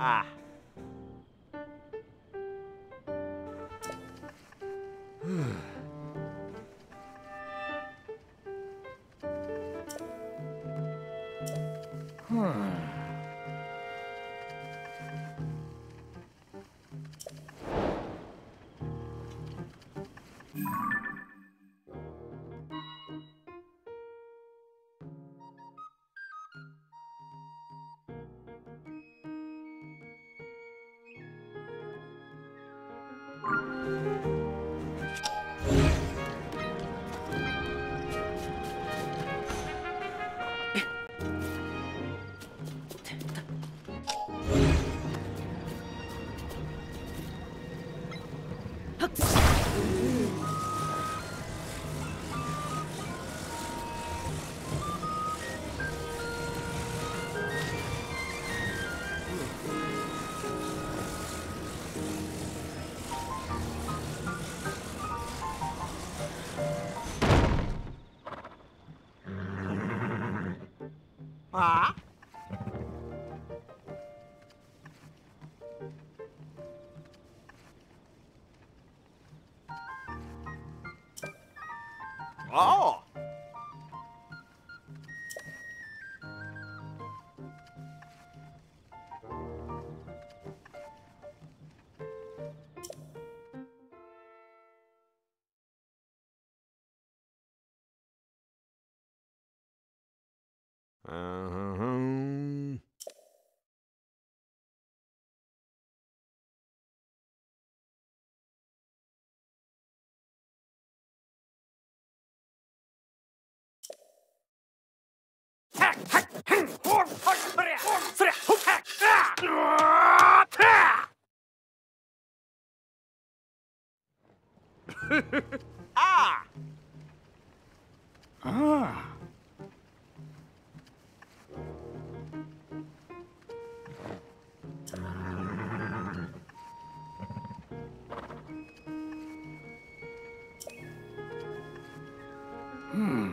啊。嗯。嗯啊？哦。Uh-huh. Ah! Ah. Hmm.